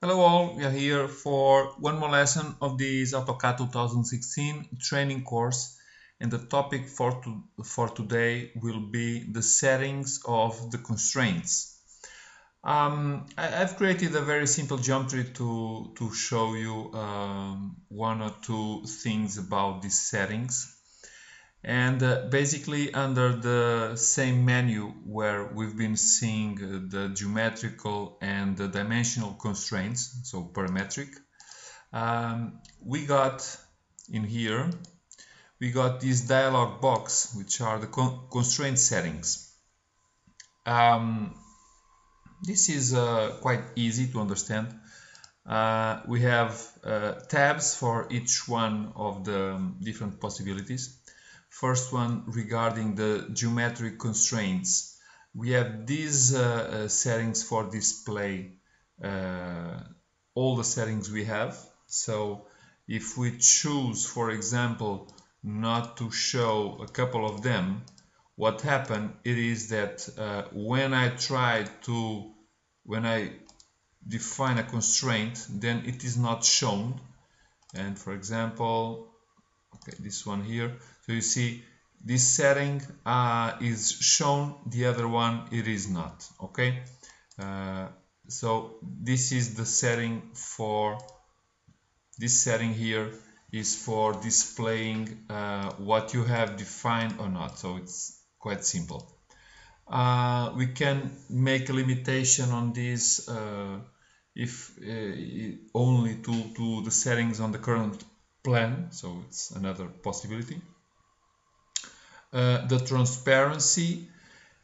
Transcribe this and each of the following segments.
Hello all, we are here for one more lesson of this AutoCAD 2016 training course and the topic for, to, for today will be the settings of the constraints. Um, I, have created a very simple geometry to, to show you um, one or two things about these settings and uh, basically under the same menu where we've been seeing uh, the geometrical and the dimensional constraints so parametric um, we got in here we got this dialog box which are the con constraint settings. Um, this is uh, quite easy to understand. Uh, we have uh, tabs for each one of the um, different possibilities First one regarding the geometric constraints. We have these uh, uh, settings for display, uh, all the settings we have. So if we choose, for example, not to show a couple of them, what happened it is that uh, when I try to, when I define a constraint, then it is not shown. And for example, okay, this one here, so you see this setting uh, is shown the other one it is not okay? Uh, so this is the setting for this setting here is for displaying uh, what you have defined or not. So it's quite simple. Uh, we can make a limitation on this uh, if uh, only to, to the settings on the current plan. So it's another possibility the transparency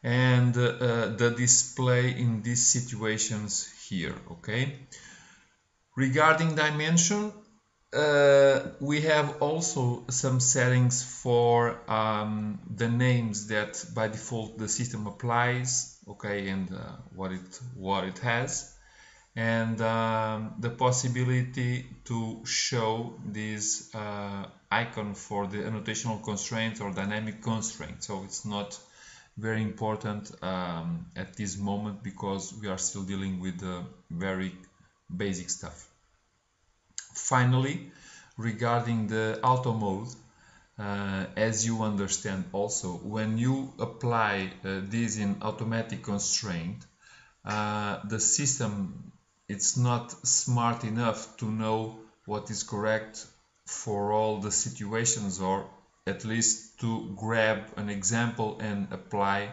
and uh, the display in these situations here okay? Regarding dimension uh, we have also some settings for um, the names that by default the system applies okay and uh, what it what it has and um, the possibility to show this uh, icon for the annotational constraint or dynamic constraint so it's not very important um, at this moment because we are still dealing with the very basic stuff. Finally regarding the auto mode uh, as you understand also when you apply uh, this in automatic constraint uh, the system it's not smart enough to know what is correct for all the situations or at least to grab an example and apply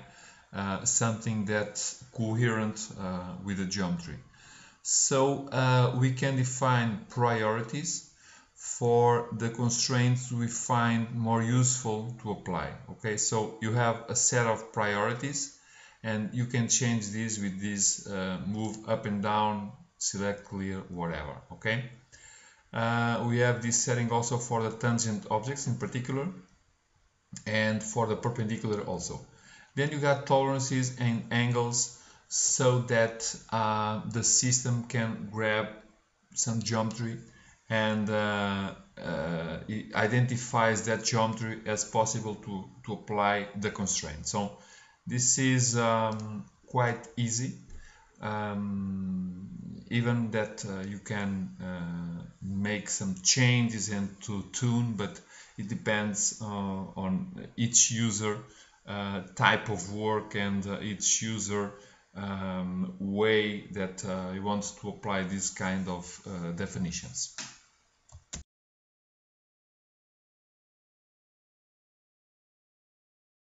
uh, something that's coherent uh, with the geometry. So uh, we can define priorities for the constraints we find more useful to apply. Okay, so you have a set of priorities and you can change these with this uh, move up and down select clear whatever okay uh, we have this setting also for the tangent objects in particular and for the perpendicular also then you got tolerances and angles so that uh, the system can grab some geometry and uh, uh, identifies that geometry as possible to, to apply the constraint. So this is um, quite easy. Um, even that uh, you can uh, make some changes and to tune but it depends uh, on each user uh, type of work and uh, each user um, way that uh, he wants to apply this kind of definitions